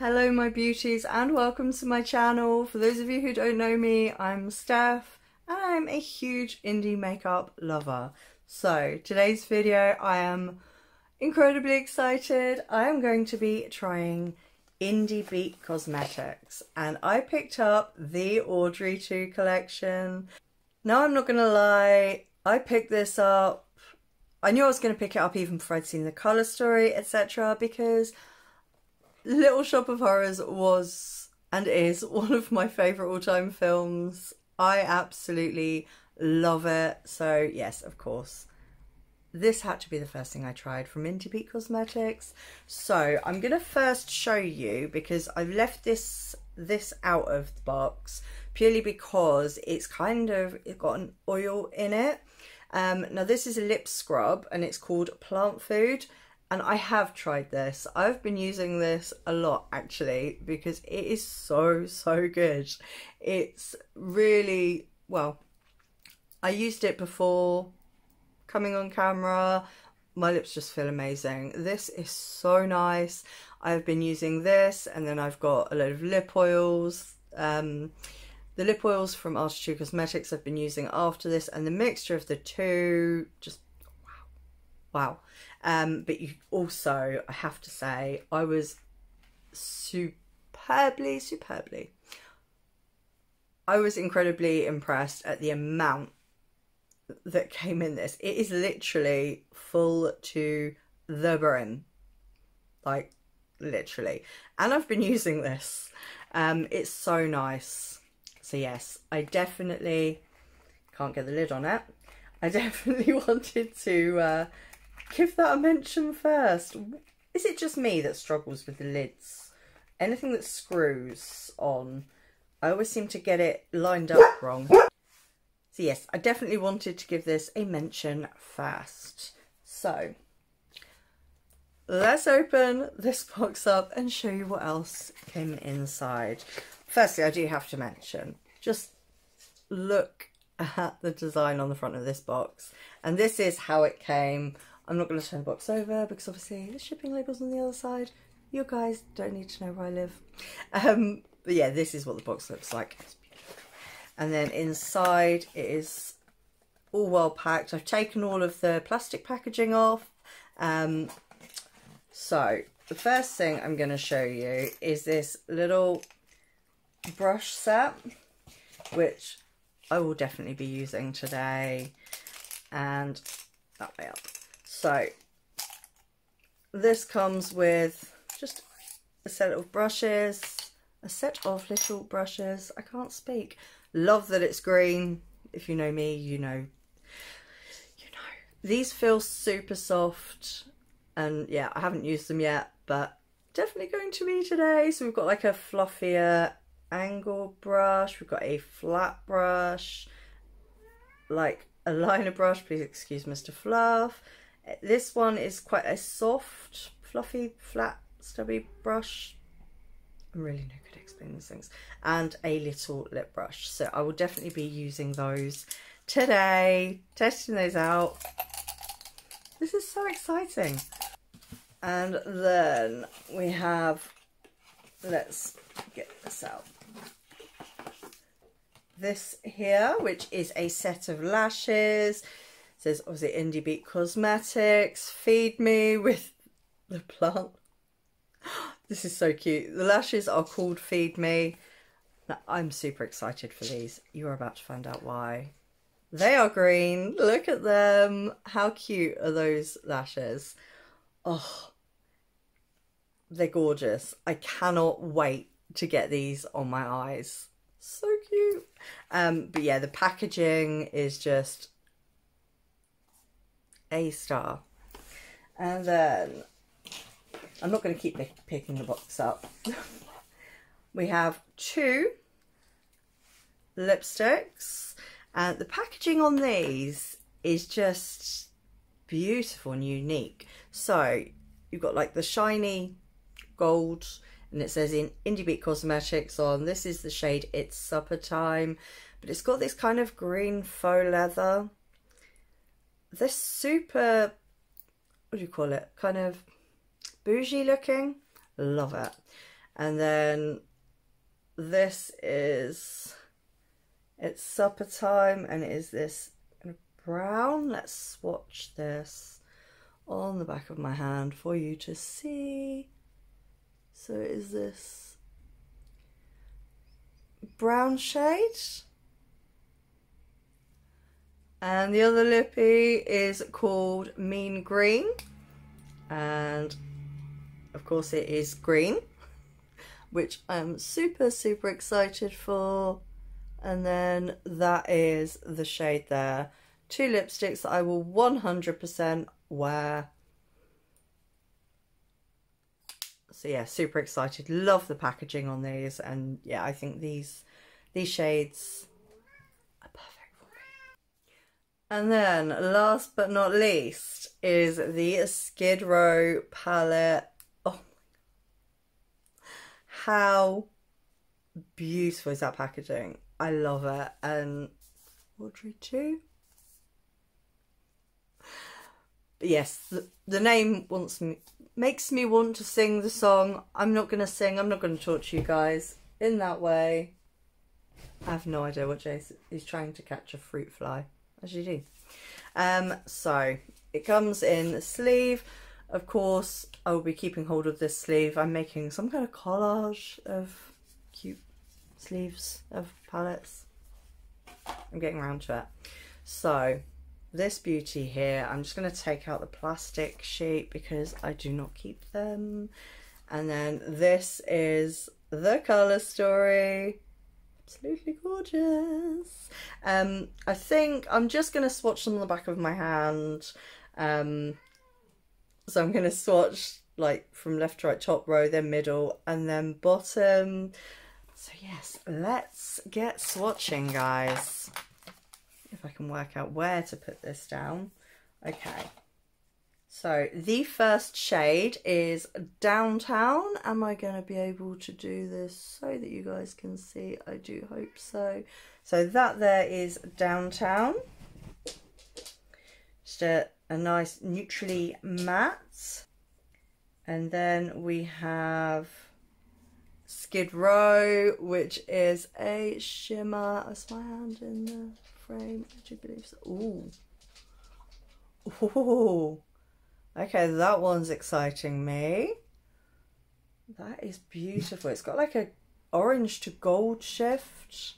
Hello my beauties and welcome to my channel. For those of you who don't know me, I'm Steph and I'm a huge indie makeup lover. So today's video I am incredibly excited. I am going to be trying Indi Beat Cosmetics and I picked up the Audrey 2 collection. Now I'm not gonna lie, I picked this up I knew I was going to pick it up even before I'd seen the colour story, etc. because Little Shop of Horrors was and is one of my favourite all time films. I absolutely love it. So, yes, of course, this had to be the first thing I tried from Indi Beat Cosmetics. So, I'm going to first show you because I've left this this out of the box purely because it's kind of it got an oil in it. Um, now this is a lip scrub and it's called Plant Food and I have tried this. I've been using this a lot actually because it is so, so good. It's really, well, I used it before coming on camera. My lips just feel amazing. This is so nice. I've been using this and then I've got a load of lip oils. Um, the lip oils from Artitude Cosmetics I've been using after this and the mixture of the two just wow. wow. Um, but you also, I have to say, I was superbly, superbly. I was incredibly impressed at the amount that came in this. It is literally full to the brim. Like, literally. And I've been using this. Um, it's so nice. So yes, I definitely can't get the lid on it. I definitely wanted to uh, give that a mention first. Is it just me that struggles with the lids? Anything that screws on, I always seem to get it lined up wrong. So yes, I definitely wanted to give this a mention first. So, let's open this box up and show you what else came inside. Firstly, I do have to mention, just look at the design on the front of this box. And this is how it came. I'm not going to turn the box over because obviously the shipping label's on the other side. You guys don't need to know where I live. Um, but yeah, this is what the box looks like. And then inside it is all well packed. I've taken all of the plastic packaging off. Um, so the first thing I'm going to show you is this little brush set, which I will definitely be using today. And that way up. So this comes with just a set of brushes, a set of little brushes. I can't speak. Love that it's green. If you know me, you know. You know. These feel super soft. And yeah, I haven't used them yet, but definitely going to be today. So we've got like a fluffier angle brush. We've got a flat brush. Like a liner brush. Please excuse Mr. Fluff. This one is quite a soft, fluffy, flat, stubby brush. I'm really no good at explaining these things. And a little lip brush. So I will definitely be using those today, testing those out. This is so exciting. And then we have, let's get this out. This here, which is a set of lashes says obviously Indi Beat Cosmetics, feed me with the plant. This is so cute. The lashes are called Feed Me. Now, I'm super excited for these. You're about to find out why. They are green. Look at them. How cute are those lashes? Oh, they're gorgeous. I cannot wait to get these on my eyes. So cute. Um, but yeah, the packaging is just a star. And then, I'm not going to keep picking the box up. we have two lipsticks. And the packaging on these is just beautiful and unique. So, you've got like the shiny gold and it says in Indi Beat Cosmetics on this is the shade It's Supper Time but it's got this kind of green faux leather this super, what do you call it, kind of bougie looking. Love it. And then this is it's supper time and it is this brown. Let's swatch this on the back of my hand for you to see. So is this brown shade? And the other lippy is called Mean Green. And of course it is green, which I'm super, super excited for. And then that is the shade there. Two lipsticks that I will 100% wear. So yeah, super excited. Love the packaging on these. And yeah, I think these these shades and then, last but not least, is the Skid Row palette. Oh, how beautiful is that packaging? I love it. And Audrey 2. Yes, the, the name wants me makes me want to sing the song. I'm not going to sing. I'm not going to talk to you guys in that way. I have no idea what Jason is trying to catch a fruit fly as you do. Um, so it comes in a sleeve. Of course, I will be keeping hold of this sleeve. I'm making some kind of collage of cute sleeves of palettes. I'm getting around to it. So this beauty here, I'm just going to take out the plastic sheet because I do not keep them. And then this is the colour story absolutely gorgeous. Um, I think I'm just going to swatch them on the back of my hand. Um, so I'm going to swatch like from left to right, top row, then middle, and then bottom. So yes, let's get swatching, guys. If I can work out where to put this down. Okay. So the first shade is Downtown. Am I going to be able to do this so that you guys can see? I do hope so. So that there is Downtown. Just a, a nice neutrally matte. And then we have Skid Row, which is a shimmer. Is my hand in the frame? Would you believe so? Ooh. Ooh. Okay, that one's exciting me. That is beautiful. It's got like a orange to gold shift.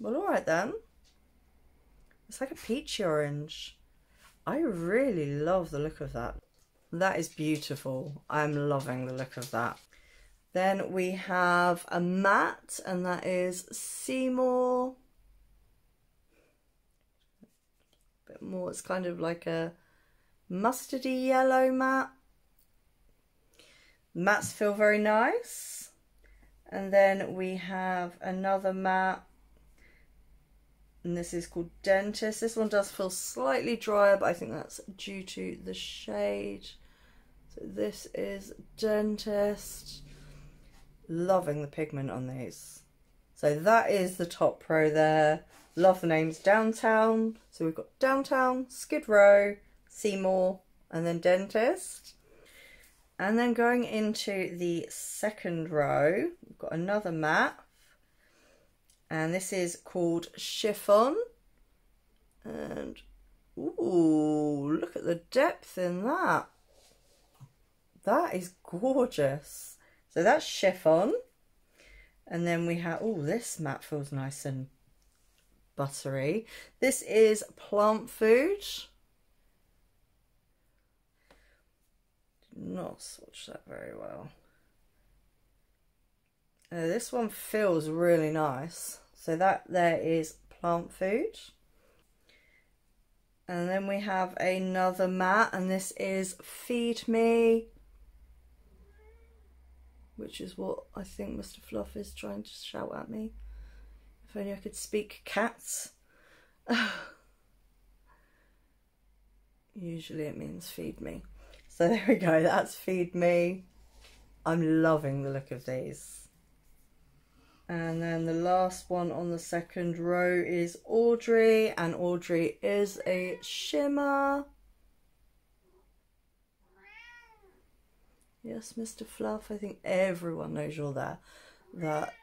Well, all right then. It's like a peachy orange. I really love the look of that. That is beautiful. I'm loving the look of that. Then we have a matte, and that is Seymour. A bit more, it's kind of like a mustardy yellow matte. Mattes feel very nice. And then we have another matte. And this is called Dentist. This one does feel slightly drier, but I think that's due to the shade. So this is Dentist. Loving the pigment on these. So that is the top row there. Love the names Downtown. So we've got Downtown, Skid Row, Seymour, and then Dentist. And then going into the second row, we've got another matte. And this is called Chiffon. And, ooh, look at the depth in that. That is gorgeous. So that's Chiffon. And then we have, oh, this matte feels nice and buttery. This is Plant Food. Not swatch that very well. This one feels really nice. So that there is plant food. And then we have another matte and this is Feed Me. Which is what I think Mr. Fluff is trying to shout at me. If only I could speak cats. Usually it means feed me. So there we go, that's Feed Me. I'm loving the look of these. And then the last one on the second row is Audrey, and Audrey is a shimmer. Yes, Mr. Fluff, I think everyone knows you're there. That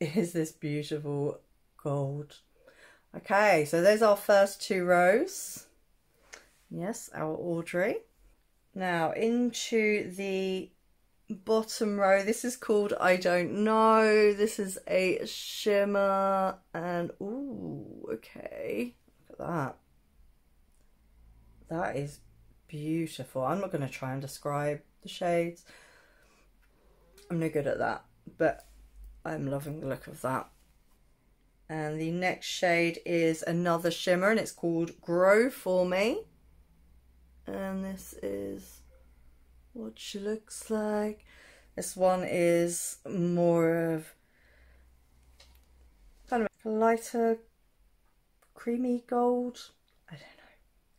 is this beautiful gold. Okay, so there's our first two rows. Yes, our Audrey. Now into the bottom row. This is called I Don't Know. This is a shimmer and ooh, okay. Look at that. That is beautiful. I'm not going to try and describe the shades. I'm no good at that, but I'm loving the look of that. And the next shade is another shimmer and it's called Grow For Me. And this is what she looks like. This one is more of kind of a lighter creamy gold. I don't know.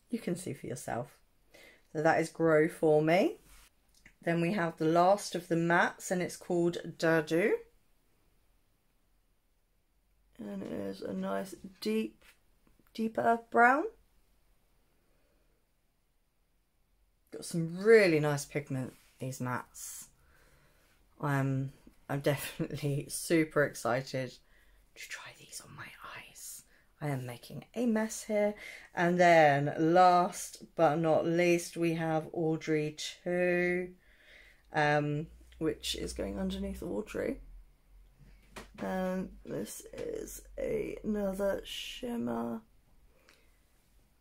You can see for yourself. So that is Grow For Me. Then we have the last of the mattes and it's called Dadu. And it is a nice deep, deeper brown. Got some really nice pigment, these mattes. I'm, I'm definitely super excited to try these on my eyes. I am making a mess here. And then last but not least, we have Audrey 2 um, which is going underneath Audrey. And this is another shimmer.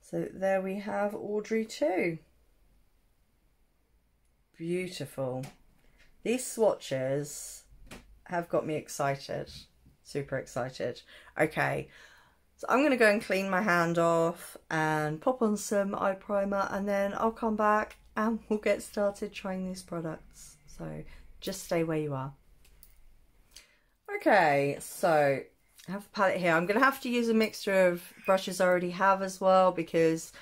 So there we have Audrey 2. Beautiful. These swatches have got me excited. Super excited. Okay, so I'm going to go and clean my hand off and pop on some eye primer and then I'll come back and we'll get started trying these products. So just stay where you are. Okay, so I have a palette here. I'm going to have to use a mixture of brushes I already have as well because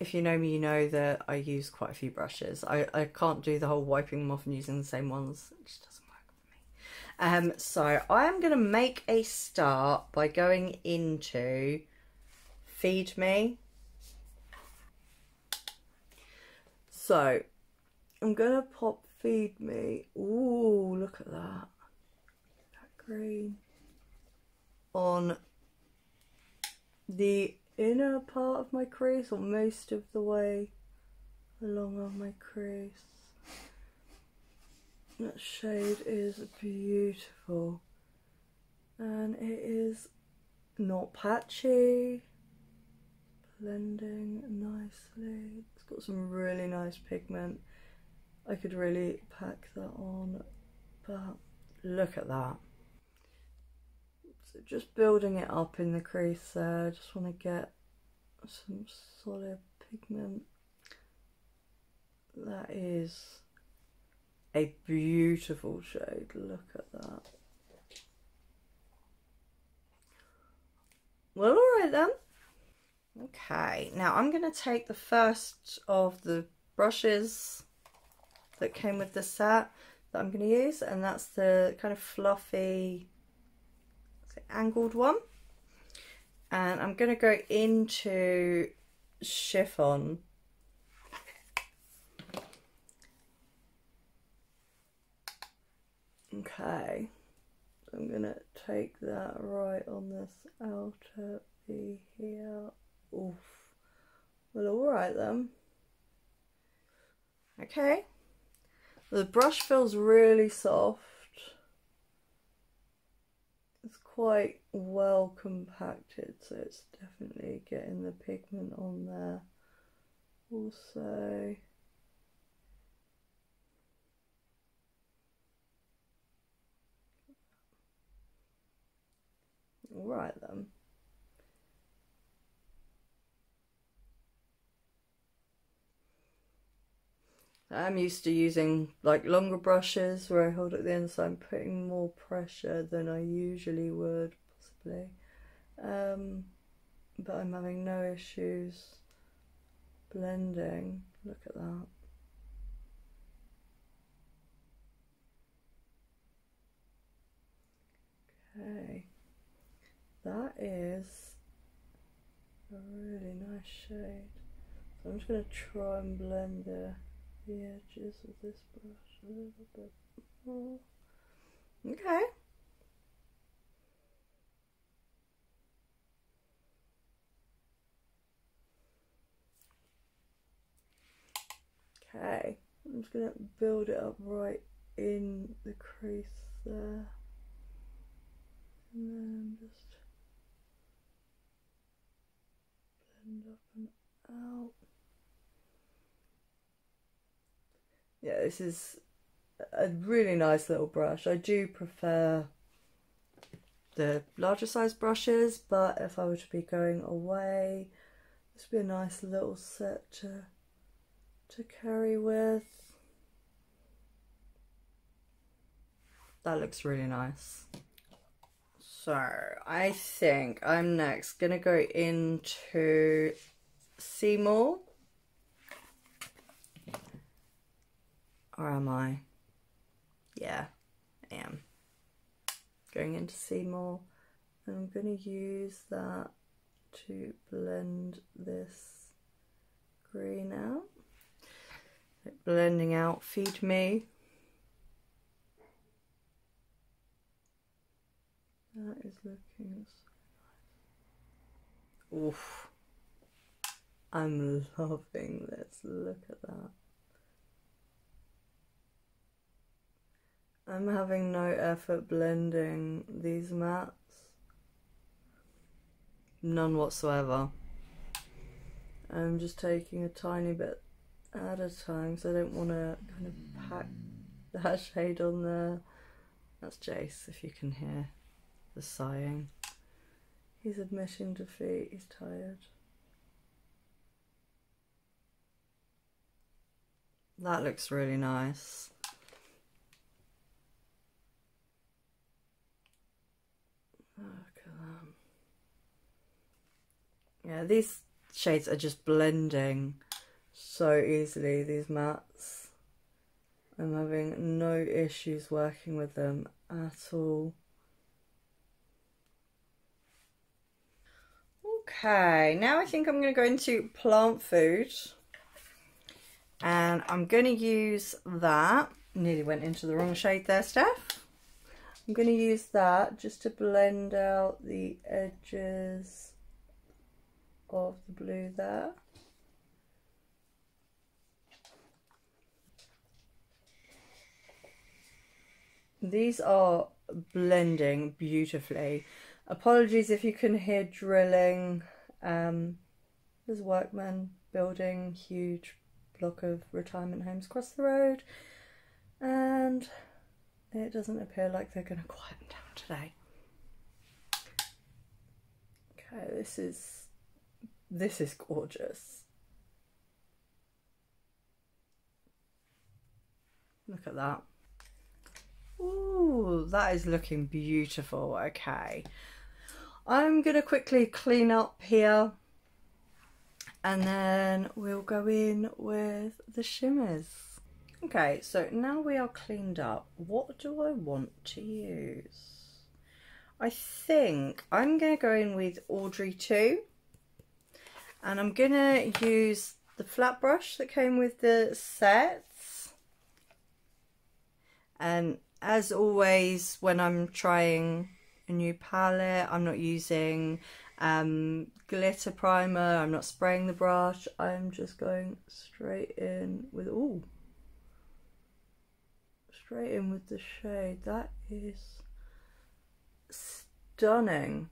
if you know me, you know that I use quite a few brushes. I, I can't do the whole wiping them off and using the same ones. It just doesn't work for me. Um, so I am going to make a start by going into Feed Me So I'm gonna pop feed me. Ooh, look at that. That green. On the inner part of my crease or most of the way along on my crease. That shade is beautiful and it is not patchy blending nicely It's got some really nice pigment. I could really pack that on, but look at that. So just building it up in the crease there, just want to get some solid pigment. That is a beautiful shade, look at that. Well, alright then. Okay, now I'm going to take the first of the brushes that came with the set that I'm going to use and that's the kind of fluffy angled one and I'm going to go into chiffon okay I'm going to take that right on this outer V here Oof. Well, alright then. Okay. The brush feels really soft. It's quite well compacted, so it's definitely getting the pigment on there. Also, Alright then. I'm used to using like longer brushes where I hold it in so I'm putting more pressure than I usually would possibly. Um, but I'm having no issues blending. Look at that. Okay. That is a really nice shade. So I'm just going to try and blend it the edges of this brush a little bit more. Okay. Okay, I'm just going to build it up right in the crease there. And then just blend up and out. Yeah, this is a really nice little brush. I do prefer the larger size brushes, but if I were to be going away, this would be a nice little set to to carry with. That looks really nice. So I think I'm next gonna go into Seymour. Or am I? Yeah, I am. Going into Seymour. I'm gonna use that to blend this green out blending out Feed Me. That is looking so nice. Oof. I'm loving this. Look at that. I'm having no effort blending these mattes. None whatsoever. I'm just taking a tiny bit at a time because I don't want to kind of pack that shade on there. That's Jace, if you can hear the sighing. He's admitting defeat, he's tired. That looks really nice. Look at that. Yeah, these shades are just blending so easily, these mattes. I'm having no issues working with them at all. Okay, now I think I'm going to go into plant food. And I'm going to use that. Nearly went into the wrong shade there, Steph. I'm going to use that just to blend out the edges of the blue there. These are blending beautifully. Apologies if you can hear drilling. Um, there's workmen building huge block of retirement homes across the road and it doesn't appear like they're going to quieten down today. Okay, this is this is gorgeous. Look at that. Ooh, that is looking beautiful. Okay. I'm going to quickly clean up here and then we'll go in with the shimmers. Okay, so now we are cleaned up, what do I want to use? I think I'm going to go in with Audrey 2 and I'm to use the flat brush that came with the sets and as always, when I'm trying a new palette, I'm not using um, glitter primer, I'm not spraying the brush, I'm just going straight in with, all. straight in with the shade. That is stunning.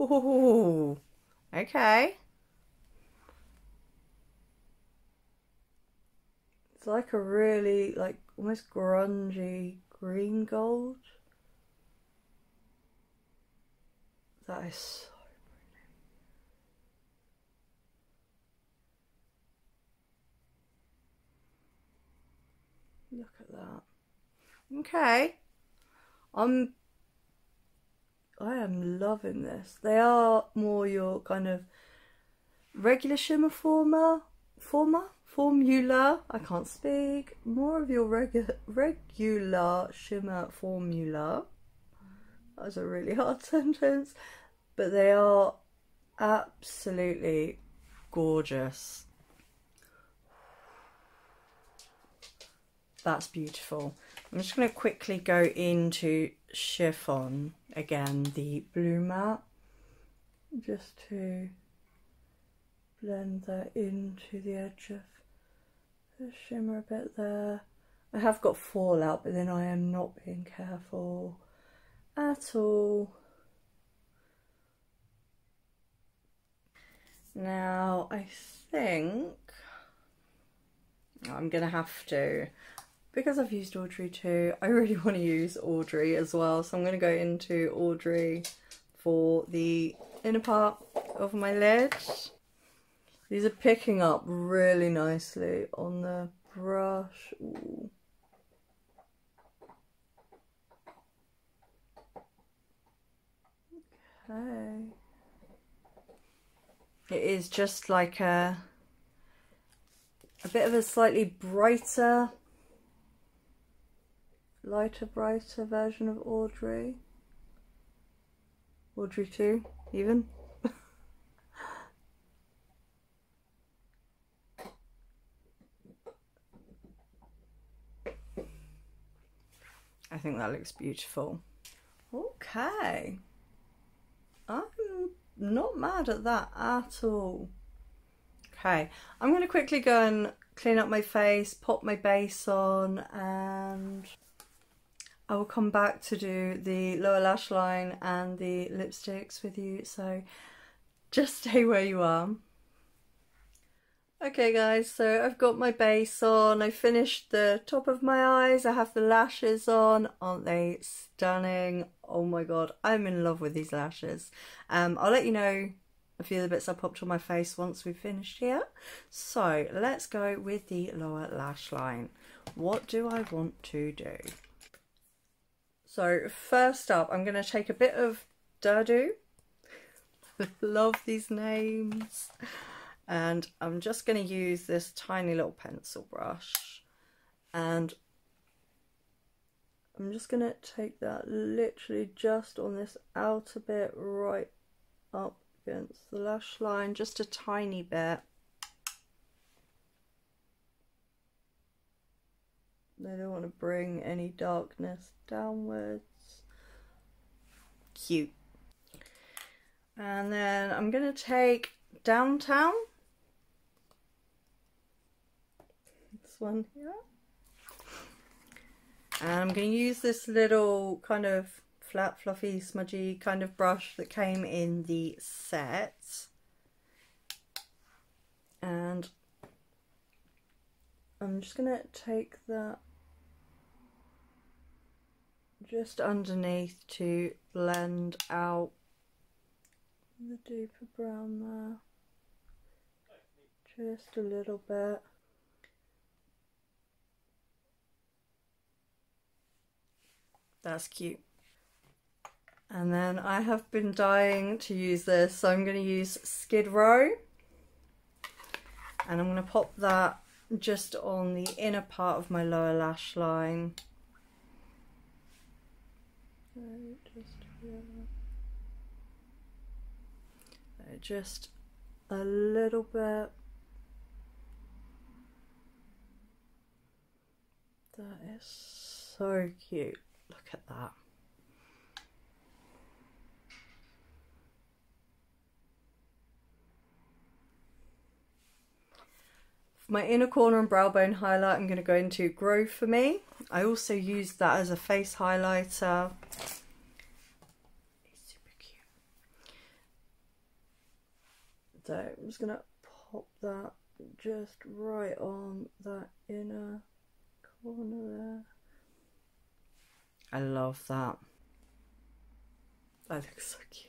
Ooh, okay. It's like a really, like, almost grungy green gold. That is so pretty. Look at that. Okay. I'm I am loving this. They are more your kind of regular shimmer former, former, formula. I can't speak. More of your regular regular shimmer formula. That was a really hard sentence. But they are absolutely gorgeous. That's beautiful. I'm just going to quickly go into chiffon again, the blue matte, just to blend that into the edge of the shimmer a bit there. I have got fallout, but then I am not being careful at all. Now, I think I'm going to have to, because I've used Audrey 2, I really want to use Audrey as well. So I'm going to go into Audrey for the inner part of my lid. These are picking up really nicely on the brush. Ooh. Okay. It is just like a a bit of a slightly brighter, lighter, brighter version of Audrey. Audrey 2, even. I think that looks beautiful. Okay. I'm not mad at that at all. Okay, I'm going to quickly go and clean up my face, pop my base on and I will come back to do the lower lash line and the lipsticks with you. So just stay where you are. Okay guys, so I've got my base on, I finished the top of my eyes, I have the lashes on, aren't they stunning? Oh my god, I'm in love with these lashes. Um, I'll let you know a few of the bits I popped on my face once we've finished here. So let's go with the lower lash line. What do I want to do? So first up, I'm going to take a bit of Dadu. Love these names. And I'm just going to use this tiny little pencil brush. And I'm just going to take that literally just on this outer bit right up against the lash line just a tiny bit I don't want to bring any darkness downwards cute and then I'm going to take downtown This one here. And I'm going to use this little kind of flat, fluffy, smudgy kind of brush that came in the set. And I'm just going to take that just underneath to blend out the deeper brown there. Just a little bit. That's cute. And then I have been dying to use this, so I'm going to use Skid Row. And I'm going to pop that just on the inner part of my lower lash line. Just, just a little bit. That is so cute. Look at that. My inner corner and brow bone highlight, I'm going to go into Grow For Me. I also use that as a face highlighter. It's super cute. So I'm just going to pop that just right on that inner corner there. I love that. That looks so cute.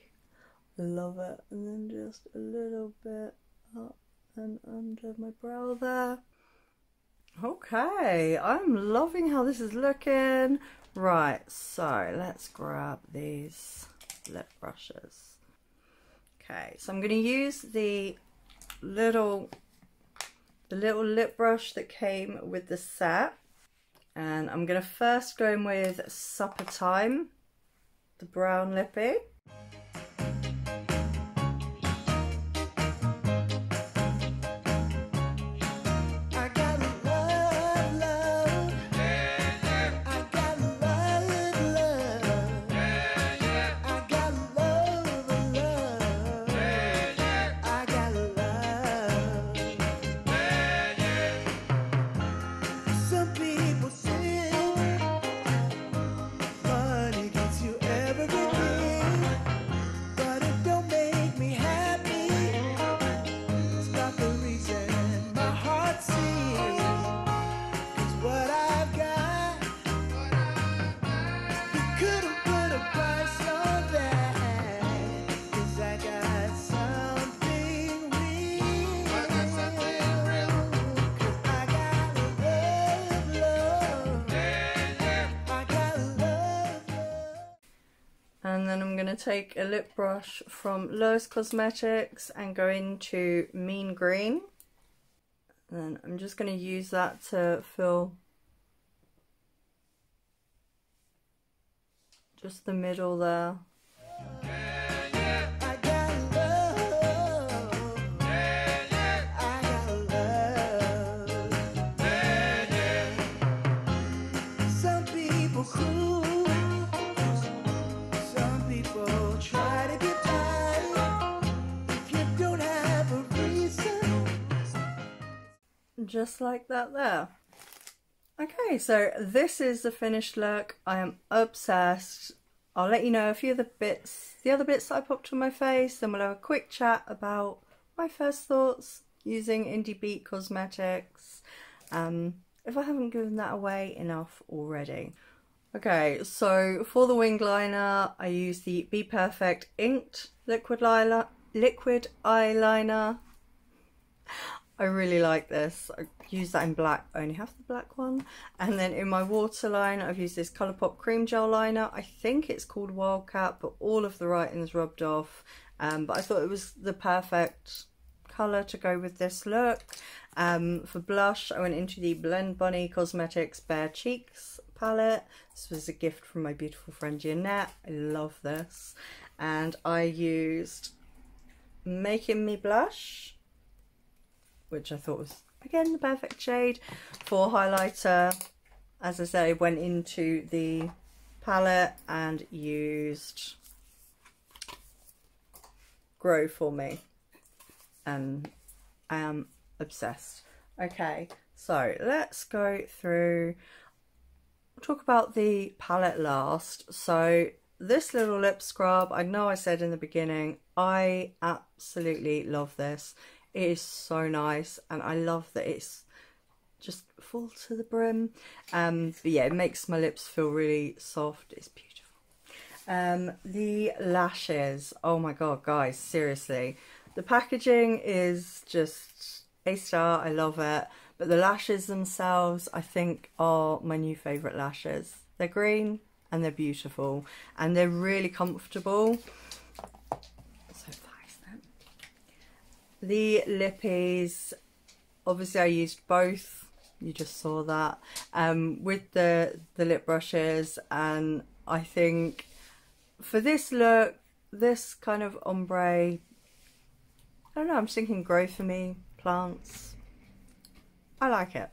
Love it. And then just a little bit up and under my brow there. Okay, I'm loving how this is looking. Right, so let's grab these lip brushes. Okay, so I'm going to use the little the little lip brush that came with the set and I'm going to first go in with Supper Time, the brown lippy. Going to take a lip brush from Lois Cosmetics and go into Mean Green. And I'm just going to use that to fill just the middle there. Just like that there. Okay, so this is the finished look. I am obsessed. I'll let you know a few of the bits, the other bits that I popped on my face, then we'll have a quick chat about my first thoughts using Indi Beat Cosmetics. Um, if I haven't given that away enough already. Okay, so for the wing liner, I use the BPerfect Inked Liquid, liner, liquid Eyeliner. I really like this. I use that in black. I only have the black one. And then in my waterline, I've used this Colourpop Cream Gel Liner. I think it's called Wildcat, but all of the writing's rubbed off. Um, but I thought it was the perfect colour to go with this look. Um, for blush, I went into the Blend Bunny Cosmetics Bare Cheeks palette. This was a gift from my beautiful friend Jeanette. I love this. And I used Making Me Blush which I thought was again the perfect shade for highlighter. As I say, went into the palette and used Grow for me. And I am obsessed. Okay, so let's go through, talk about the palette last. So this little lip scrub, I know I said in the beginning, I absolutely love this. It is so nice and I love that it's just full to the brim. Um, but yeah, it makes my lips feel really soft. It's beautiful. Um, the lashes. Oh my god, guys, seriously. The packaging is just a star. I love it. But the lashes themselves, I think, are my new favourite lashes. They're green and they're beautiful and they're really comfortable. The lippies, obviously I used both, you just saw that, um, with the, the lip brushes and I think for this look, this kind of ombre, I don't know, I'm thinking grow for me, plants. I like it.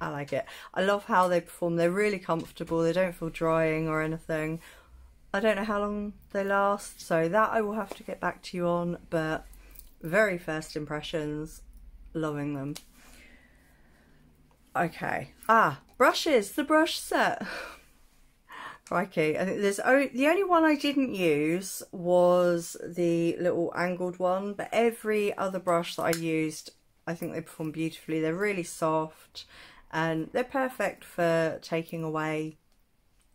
I like it. I love how they perform. They're really comfortable. They don't feel drying or anything. I don't know how long they last, so that I will have to get back to you on, but very first impressions, loving them. Okay. Ah, brushes, the brush set. Crikey, I think there's the only one I didn't use was the little angled one, but every other brush that I used, I think they perform beautifully. They're really soft and they're perfect for taking away,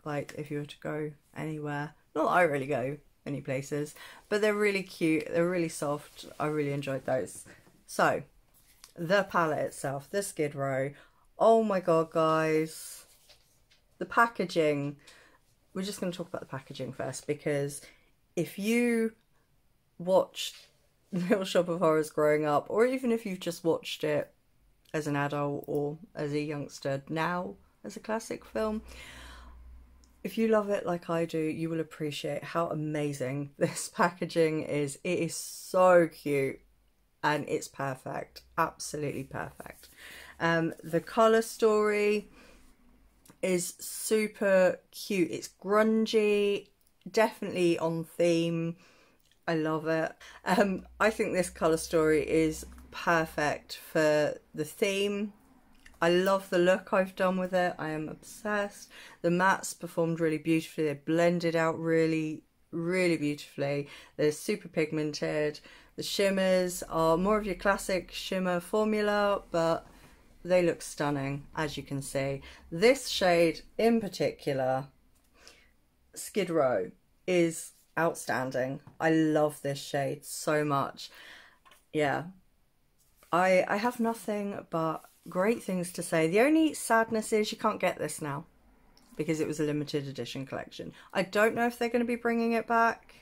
like if you were to go anywhere. Not that I really go many places. But they're really cute. They're really soft. I really enjoyed those. So, the palette itself, the Skid Row. Oh my god, guys. The packaging. We're just going to talk about the packaging first because if you watched Little Shop of Horrors growing up, or even if you've just watched it as an adult or as a youngster now as a classic film, if you love it like I do, you will appreciate how amazing this packaging is. It is so cute and it's perfect. Absolutely perfect. Um, the colour story is super cute. It's grungy, definitely on theme. I love it. Um, I think this colour story is perfect for the theme I love the look I've done with it. I am obsessed. The mattes performed really beautifully. They blended out really, really beautifully. They're super pigmented. The shimmers are more of your classic shimmer formula, but they look stunning, as you can see. This shade in particular, Skid Row, is outstanding. I love this shade so much. Yeah. I I have nothing but great things to say. The only sadness is you can't get this now. because it was a limited edition collection. I don't know if they're going to be bringing it back.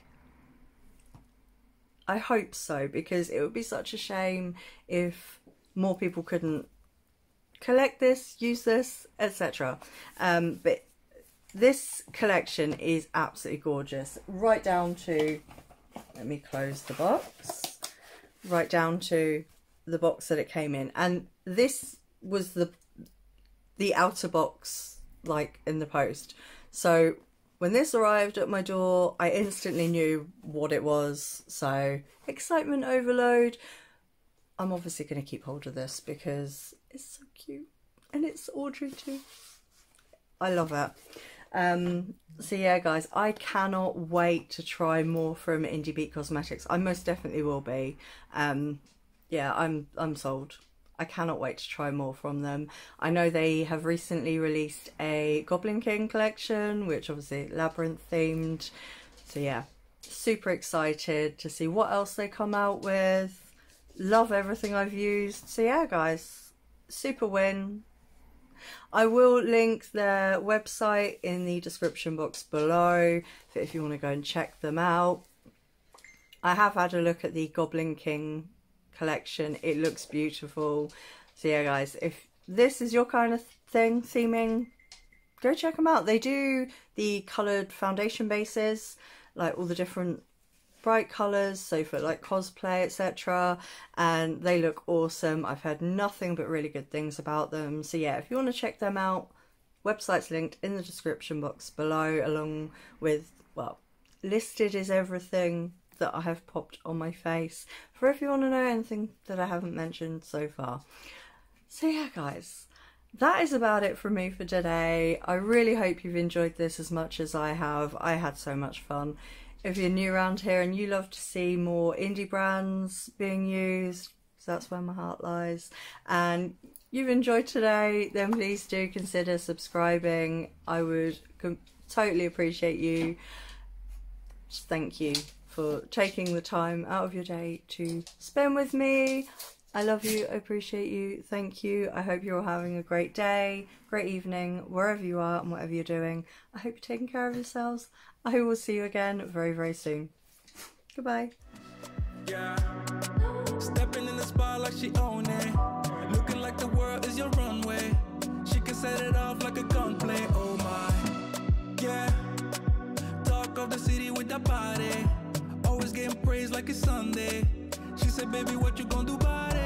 I hope so because it would be such a shame if more people couldn't collect this, use this, etc. Um, but this collection is absolutely gorgeous, right down to. Let me close the box. Right down to the box that it came in, and this was the the outer box like in the post. So when this arrived at my door, I instantly knew what it was. So excitement overload. I'm obviously going to keep hold of this because it's so cute and it's Audrey 2. I love it. Um, so yeah, guys, I cannot wait to try more from Indi Beat Cosmetics. I most definitely will be. Um, yeah, I'm I'm sold. I cannot wait to try more from them. I know they have recently released a Goblin King collection, which obviously labyrinth themed. So yeah, super excited to see what else they come out with. Love everything I've used. So yeah, guys, super win. I will link their website in the description box below if you want to go and check them out. I have had a look at the Goblin King collection. It looks beautiful. So yeah, guys, if this is your kind of thing, theming, go check them out. They do the coloured foundation bases, like all the different bright colours, so for like cosplay, etc. And they look awesome. I've heard nothing but really good things about them. So yeah, if you want to check them out, website's linked in the description box below, along with, well, listed is everything that I have popped on my face for if you want to know anything that I haven't mentioned so far. So yeah guys, that is about it from me for today. I really hope you've enjoyed this as much as I have. I had so much fun. If you're new around here and you love to see more indie brands being used, that's where my heart lies, and you've enjoyed today, then please do consider subscribing. I would totally appreciate you. Just thank you for taking the time out of your day to spend with me. I love you, I appreciate you, thank you. I hope you're all having a great day, great evening, wherever you are and whatever you're doing. I hope you're taking care of yourselves. I will see you again very, very soon. Goodbye. Yeah. Stepping in the spot like she own it. Looking like the world is your runway. She can set it off like a gunplay. Oh my. Yeah. Talk of the city with body. Always getting praised like it's Sunday. She said, baby, what you gonna do about it?